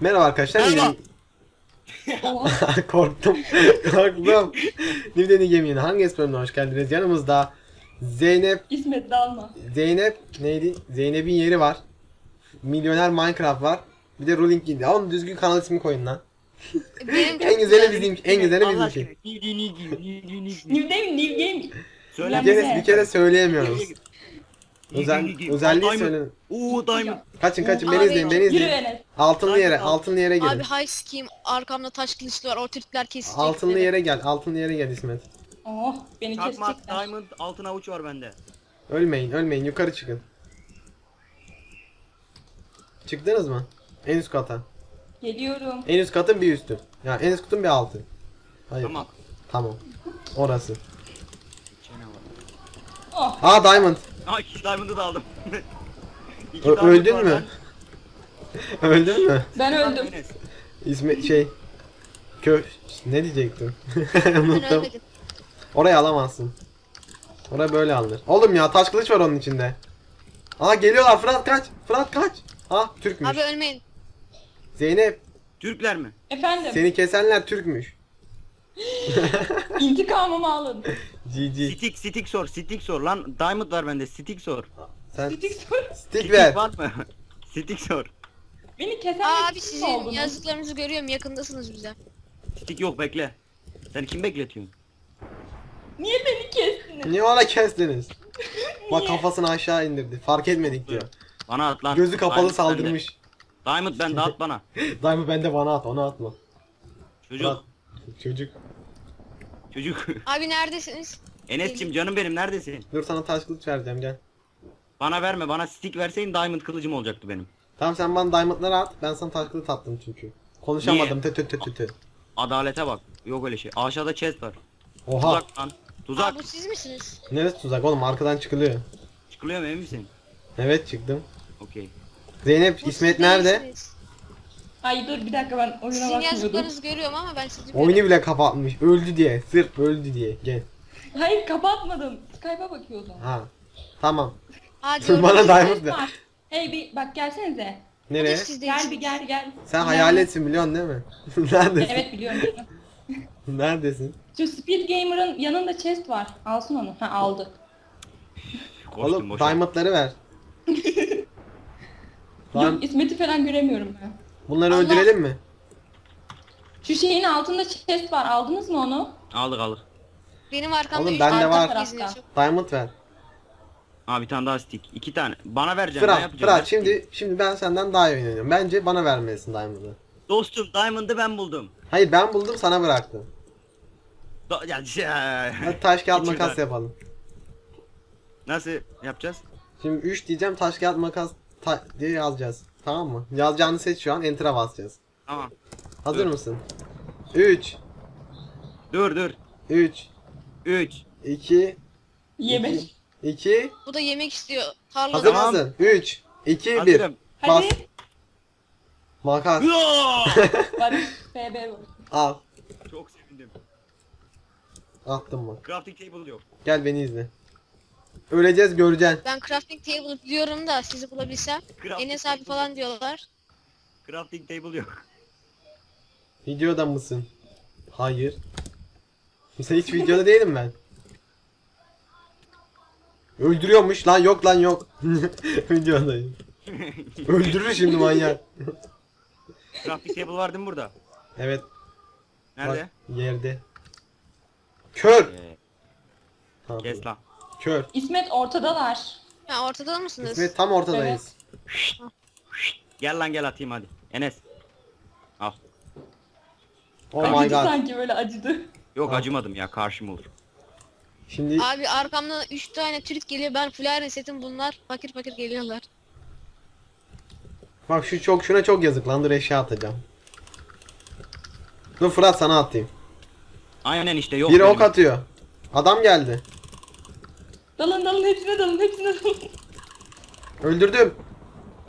Merhaba arkadaşlar. Merhaba. Korktum. Korktum. Nivdeni Gemi'nin hangi bölümüne hoş geldiniz? Yanımızda Zeynep, İsmet dalma. Zeynep neydi? Zeynep'in yeri var. Milyoner Minecraft var. Bir de Ruling Guild. Oğlum düzgün kanal ismi koyun lan. Benim En güzeli bizim, en güzeli ni- ni- New Game, New Game. Söyle. Bir kere, bir kere söyleyemiyoruz. Özel, özelliği Diamond. söyleyin. Oo Diamond. Kaçın kaçın beni Abi, izleyin beni Yürü izleyin. Enes. Altınlı yere, Diamond altınlı yere Abi gelin. high scheme arkamda taş kılıçlı var o Türkler kesecek. Altınlı dedi. yere gel, altınlı yere gel İsmet. Oh beni kesecekler. Diamond altın avuç var bende. Ölmeyin, ölmeyin. Yukarı çıkın. Çıktınız mı? En üst kata. Geliyorum. En üst katın bir üstü. Ya en üst katın bir altı. Hayır. Tamam. Tamam. Orası. Oh Aa Diamond. Aa iki Diamond'ı da aldım. İki Ö- Diamond öldün mü? Öldün mü? ben öldüm. İsmi şey. Kö... Ne diyecektim? Unuttum. Orayı alamazsın. Oraya böyle alınır. Oğlum ya taş kılıç var onun içinde. Aa geliyorlar Fırat kaç. Fırat kaç. Ha Türkmüş. Abi ölmeyin. Zeynep Türkler mi? Efendim seni kesenler Türkmüş. intikamımı alın. GG. Stick stick sor stick sor lan Diamond var bende stick sor. Sen Stick sor. stick ver. var mı? stick sor. Beni kesenler Aa, abi sizin oldunuz? yazdıklarınızı görüyorum yakındasınız bize. Stick yok bekle. Sen kim bekletiyorsun? Niye beni kestiniz? Niye ona kestiniz? Bak kafasını aşağı indirdi. Fark etmedik diyor. Bana at lan. Gözü kapalı Diamond saldırmış. Bende. Diamond bende at bana. Diamond bende bana at onu atma. Çocuk. Bırak. Çocuk. Çocuk. Abi neredesiniz? Enes'cim canım benim neredesin? Dur sana taş kılıç vereceğim gel. Bana verme bana stick verseydin diamond kılıcım olacaktı benim. Tamam sen bana diamondları at. Ben sana taş kılıç attım çünkü. Konuşamadım tü tü tü tü tü. Adalete bak. Yok öyle şey. Aşağıda chest var. Oha. Tuzak lan. Tuzak. Aa, bu siz misiniz? Neresi tuzak oğlum arkadan çıkılıyor. Çıkılıyor mu emin misin? Evet çıktım. Okey. Zeynep Bu İsmet nerede? değilsiniz. Ay dur bir dakika ben oyuna Sizin bakmıyordum. yazdıklarınızı görüyorum ama ben sizi Oyunu bile kapatmış. Öldü diye. Sırf öldü diye. Gel. Hayır kapatmadım. Skype'a bakıyordum. Ha. Tamam. Aa diyorum. Bana diamond ver. var. Hey bir bak gelsenize. Nereye? Gel bir gel gel. Sen hayaletsin biliyorsun değil mi? Neredesin? Evet biliyorum. Neredesin? Şu Speed Gamer'ın yanında chest var. Alsın onu. Ha aldı. Oğlum boşa. diamondları ver. Lan Yok İsmet'i falan göremiyorum ben. Bunları Allah. öldürelim mi? Şu şeyin altında chest var. Aldınız mı onu? Aldık aldık. Benim arkamda Oğlum, üç bende tane var. izliyor. Diamond ver. Ha bir tane daha stick. İki tane. Bana vereceğim. ne Fırat, yapacağım? Fırat şimdi şimdi ben senden daha iyi oynuyorum. Bence bana vermelisin Diamond'ı. Dostum Diamond'ı ben buldum. Hayır ben buldum sana bıraktım. Da ya, Hadi taş kağıt Hiç makas güzel. yapalım. Nasıl yapacağız? Şimdi 3 diyeceğim taş kağıt makas ta- diye yazacağız. Tamam mı? Yazacağını seç şu an enter'a basacağız. Tamam. Hazır Dur. mısın? 3 Dur dur. 3 3. 2 Yemek. 2 Bu da yemek istiyor. Tarlada. Hazır Tamam. mısın? 3 2 1 Hazırım. Bas. Hadi. Makas Barış FB al. Çok sevindim. Attım mı? Crafting table yok. Gel beni izle. Öleceğiz göreceksin. Ben crafting table biliyorum da sizi bulabilsem. Crafting Enes abi falan diyorlar. Crafting table yok. Videoda mısın? Hayır. Sen hiç videoda değilim ben. Öldürüyormuş lan yok lan yok. Videodayım. Öldürür şimdi manyak. Crafting table var değil mi burada? Evet. Nerede? Bak, yerde. Kör. Ee, kes lan. Kör. İsmet ortadalar. Ha ortada mısınız? İsmet tam ortadayız. Gel lan gel atayım hadi. Enes. Al. Oh my Acıdı god. sanki böyle acıdı. Yok Al. acımadım ya karşım olur. Şimdi Abi arkamdan 3 tane Türk geliyor. Ben full iron setim bunlar. Fakir fakir geliyorlar. bak şu çok şuna çok yazık lan dur eşya atacağım. Dur Fırat sana atayım. Aynen işte yok. Biri benim. ok atıyor. Adam geldi. Dalın dalın hepsine dalın hepsine dalın. Öldürdüm.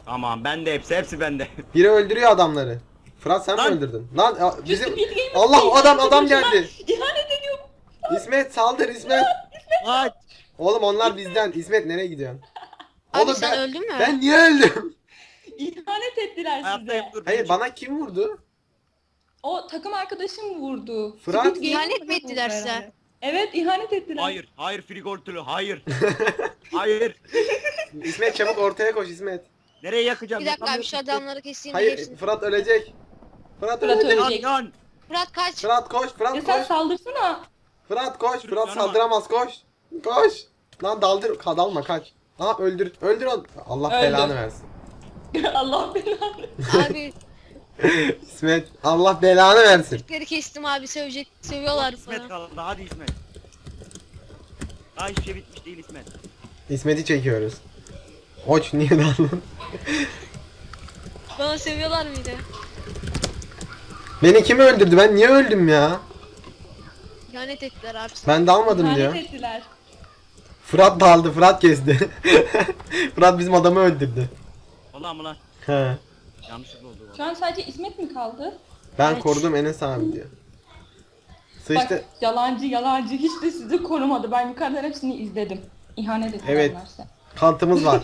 Tamam bende hepsi hepsi bende. Biri öldürüyor adamları. Fırat sen Lan. mi öldürdün? Lan a- bizim Allah ihanet adam adam geldi. İhanet ediyor. İsmet saldır İsmet. Aç. Oğlum onlar bizden. İsmet nereye gidiyorsun? Abi Oğlum sen ben, öldün mü? ben niye öldüm? İhanet ettiler size. dur. Hayır bana kim vurdu? O takım arkadaşım vurdu. Fırat- Squid İhanet mi ettiler size? herhalde. Evet ihanet ettiler. Hayır, hayır frigoltülü, hayır. hayır. İsmet çabuk ortaya koş İsmet. Nereye yakacağım? Bir dakika abi şu adamları keseyim Hayır hepsini. Fırat ölecek. Fırat Fırat ölecek. ölecek. Yan, yan. Fırat kaç. Fırat koş Ya Fırat sen koş. saldırsana. Fırat koş. Fırat yanıma. saldıramaz koş. Koş. Lan daldır dalma kaç. Aha öldür. Öldür onu. Allah Öldür. belanı versin. Allah belanı. Abi İsmet Allah belanı versin. Türkleri kestim abi sövecek. Sövüyorlar İsmet bana. kaldı. Hadi İsmet. Daha hiçbir şey bitmiş değil İsmet. İsmet'i çekiyoruz. Oç niye daldın? Bana sövüyorlar mıydı? Beni kim öldürdü? Ben niye öldüm ya? İhanet ettiler abi. sana. Ben dalmadım İhanet diyor. ettiler. Fırat daldı. Fırat kesti. Fırat bizim adamı öldürdü. Vallahi mı lan? He. Yanlışlıkla oldu. Şu an sadece İsmet mi kaldı? Ben Evet. korudum Enes abi diyor. Sıçtı. Bak yalancı yalancı hiç de sizi korumadı. Ben yukarıdan hepsini izledim. İhanet ettiler Evet. size. Kantımız var.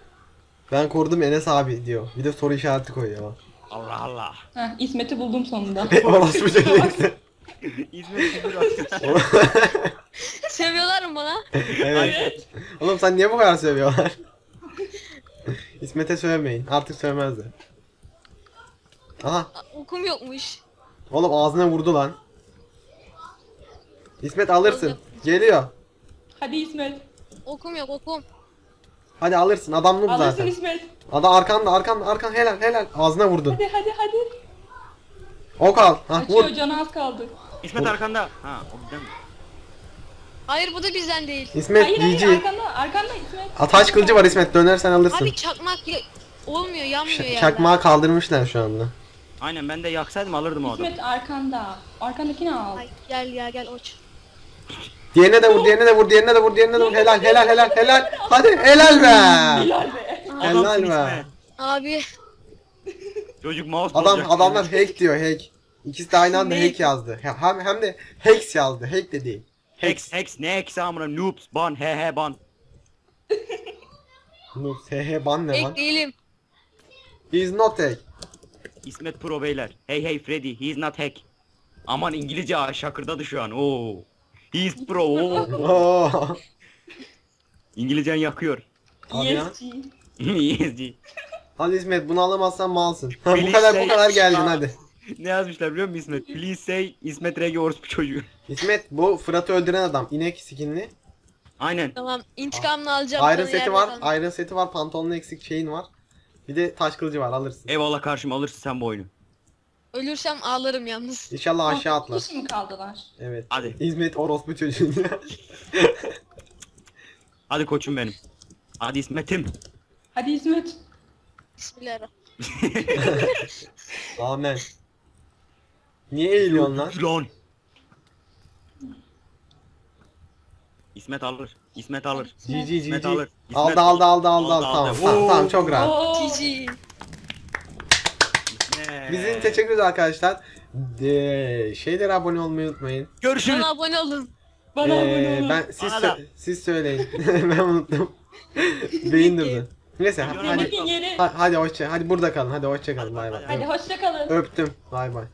ben korudum Enes abi diyor. Bir de soru işareti koyuyor. Allah Allah. Heh, İsmet'i buldum sonunda. Orası bir şey İsmet küfür Sövüyorlar mı bana? Evet. Oğlum sen niye bu kadar seviyorlar? İsmet'e sövmeyin. Artık sövmezler. Aha. Okum yokmuş. Oğlum ağzına vurdu lan. İsmet alırsın. Geliyor. Hadi İsmet. Okum yok okum. Hadi alırsın. Adam noob Alırsın zaten. İsmet. Adam arkanda arkanda arkan helal helal. Ağzına vurdun. Hadi hadi hadi. Ok al. Ha vur. Açıyor canı az kaldı. İsmet arkanda. Ha o bizden mi? Hayır bu da bizden değil. İsmet hayır hayır GG. arkanda arkanda İsmet. Ataş kılıcı var İsmet dönersen alırsın. Abi çakmak ya- olmuyor yanmıyor Ş- yerden. çakmağı kaldırmışlar şu anda. Aynen ben de yaksaydım alırdım o adamı. İsmet arkanda. Arkandakini al. Ay, gel ya gel oç. Diğerine de vur, diğerine de vur, diğerine de vur, diğerine de vur. Helal, helal, helal, helal. Hadi helal be. Helal be. Helal be. İsmet. Abi Çocuk mouse Adam bozacak. adamlar hack diyor, hack. İkisi de aynı anda Ne? hack yazdı. Hem hem de hex yazdı, hack de değil. Hex hex ne hex amına noobs ban he he ban. Noob, he ban ne lan? ek değilim. He's not hack. İsmet Pro beyler. Hey hey Freddy he is not hack. Aman İngilizce ha, şakırdadı şu an. Oo. He is pro. Oo. Oo. İngilizcen yakıyor. Hadi ya. ESG. ESG. Hadi İsmet bunu alamazsan malsın. Bu Please kadar say- bu kadar geldin hadi. ne yazmışlar biliyor musun İsmet? Please say İsmet Regi orospu çocuğu. İsmet bu Fırat'ı öldüren adam. İnek skinli. Aynen. Tamam intikamını alacağım. Iron seti yerden. var. Iron seti var. Pantolonun eksik şeyin var. Bir de taş kılıcı var alırsın. Eyvallah karşıma alırsın sen bu oyunu. Ölürsem ağlarım yalnız. İnşallah aşağı Ah, atlar. Kişi mi kaldılar? Evet. Hadi. İsmet orospu çocuğu. Hadi koçum benim. Hadi İsmet'im. Hadi İsmet. Bismillahirrahmanirrahim. Amen. Niye eğiliyorsun lan? Lan. İsmet alır. İsmet alır. GG İsmet GG. alır. İsmet Aldı aldı aldı aldı Aldı. Tamam aldı. tamam tamam çok rahat. Oo. GG. İsmet. Bizim teşekkür ederiz arkadaşlar. De, şeylere abone olmayı unutmayın. Görüşürüz. Bana abone olun. Bana abone Ee, olun. ben siz Bana da. sö- siz söyleyin. ben unuttum. Beyin durdu. Neyse ha- Hadi. yeri. ha- hadi hoşça hadi burada kalın. Hadi hoşça kalın. Bay bay. Hadi hoşça kalın. Öptüm. Bay bay.